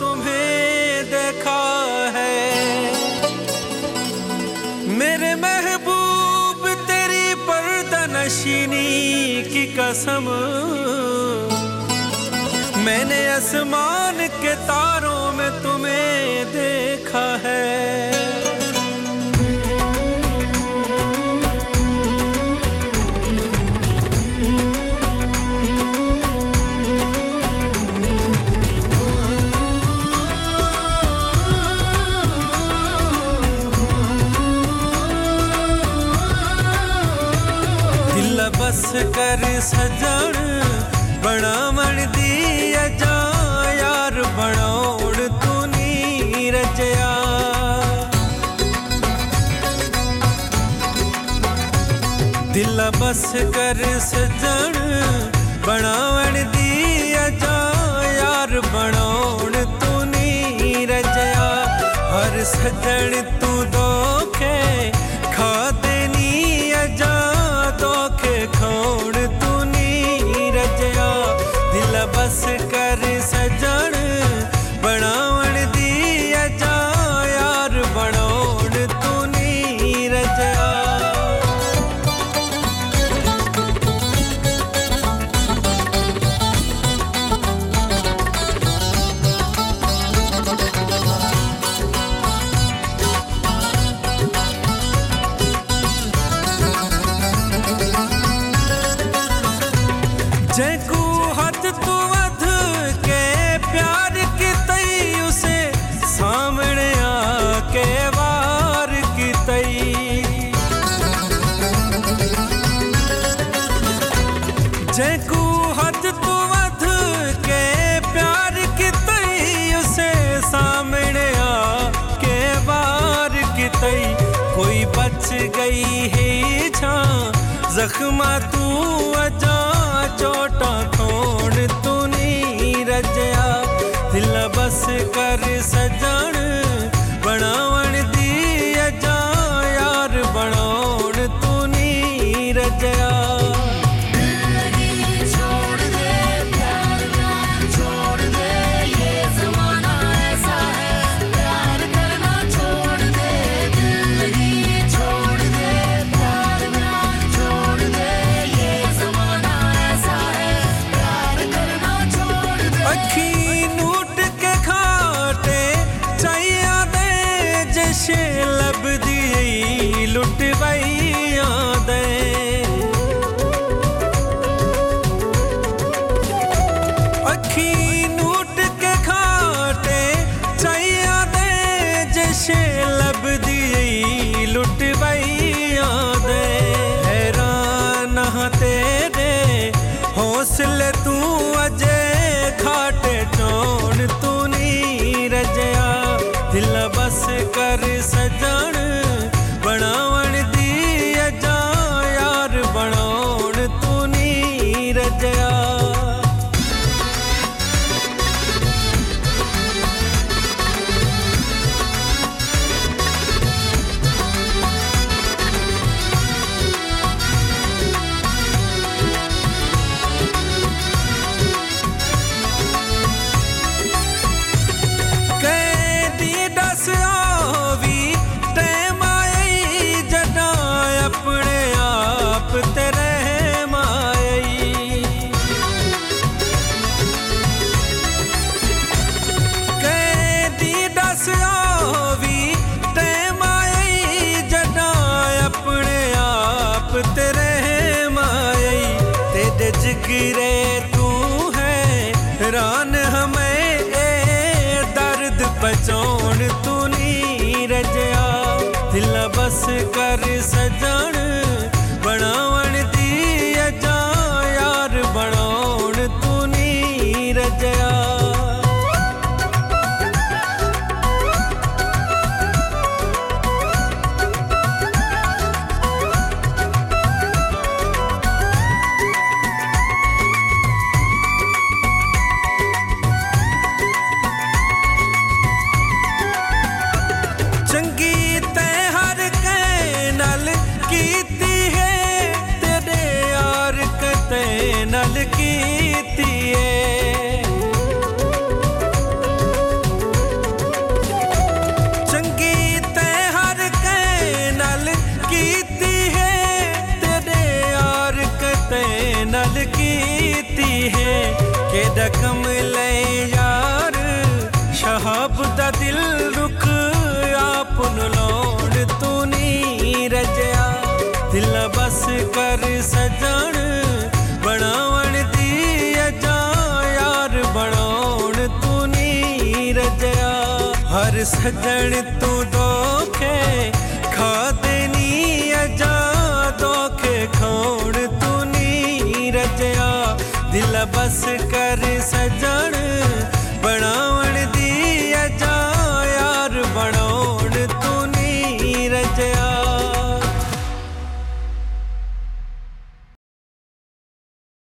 तुम्हें देखा है। मेरे महबूब, तेरी पर्दा नशीनी की कसम। मैंने आसमान के तारों में तुम्हें बस कर सजण बनावण दी अजा यार बनाउण तू नी रजया दिल बस कर सजण बनावण दी अजा यार बनाउण तू नी रजया हर सजण तू खोण तू नी रजया दिल बस कर जैकू हथ तू के प्यार सामने तई। कोई बच गई है छा जख्मा तू अजा चोटा खोण तू नी रजया। दिल बस कर सजण लब दिए लुट दे हैरान तेरे हौसले तू अजे खाटे चोन तू नी रजया दिल बस कर सजण है रान हमें ए दर्द बचौण तू नी रजया दिल बस कर सजण नल कीती है के दखम ले यार, शहाब दा दिल रुक आप लौड़ तू नी रजया दिल बस कर सजन बनावण दी अजा यार बनावण तू नी रजया हर सजन तू दोखे खा बस कर